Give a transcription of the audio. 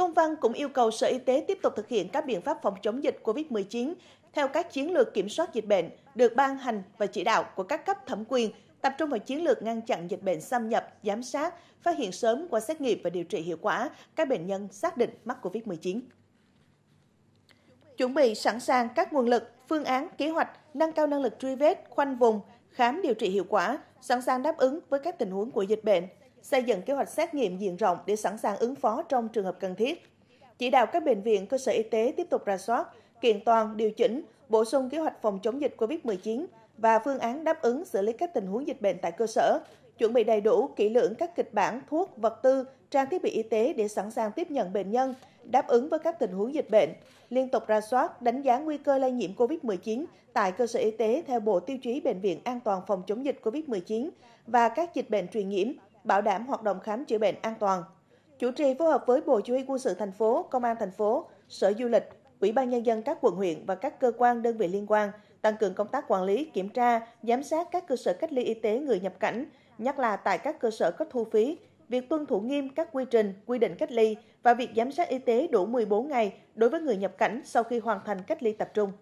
Công văn cũng yêu cầu Sở Y tế tiếp tục thực hiện các biện pháp phòng chống dịch COVID-19 theo các chiến lược kiểm soát dịch bệnh được ban hành và chỉ đạo của các cấp thẩm quyền, tập trung vào chiến lược ngăn chặn dịch bệnh xâm nhập, giám sát, phát hiện sớm qua xét nghiệm và điều trị hiệu quả các bệnh nhân xác định mắc COVID-19. Chuẩn bị sẵn sàng các nguồn lực, phương án, kế hoạch, nâng cao năng lực truy vết, khoanh vùng, khám điều trị hiệu quả, sẵn sàng đáp ứng với các tình huống của dịch bệnh, xây dựng kế hoạch xét nghiệm diện rộng để sẵn sàng ứng phó trong trường hợp cần thiết. Chỉ đạo các bệnh viện, cơ sở y tế tiếp tục ra soát, kiện toàn, điều chỉnh, bổ sung kế hoạch phòng chống dịch COVID-19 và phương án đáp ứng xử lý các tình huống dịch bệnh tại cơ sở, chuẩn bị đầy đủ, kỹ lưỡng các kịch bản, thuốc, vật tư, trang thiết bị y tế để sẵn sàng tiếp nhận bệnh nhân, đáp ứng với các tình huống dịch bệnh, liên tục ra soát, đánh giá nguy cơ lây nhiễm COVID-19 tại cơ sở y tế theo Bộ Tiêu chí Bệnh viện an toàn phòng chống dịch COVID-19 và các dịch bệnh truyền nhiễm, bảo đảm hoạt động khám chữa bệnh an toàn. Chủ trì phối hợp với Bộ Chỉ huy quân sự thành phố, Công an thành phố, Sở Du lịch, Ủy ban Nhân dân các quận huyện và các cơ quan đơn vị liên quan tăng cường công tác quản lý, kiểm tra, giám sát các cơ sở cách ly y tế người nhập cảnh, nhất là tại các cơ sở có thu phí, việc tuân thủ nghiêm các quy trình, quy định cách ly và việc giám sát y tế đủ 14 ngày đối với người nhập cảnh sau khi hoàn thành cách ly tập trung.